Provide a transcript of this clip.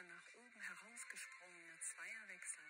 nach oben herausgesprungene Zweierwechsel.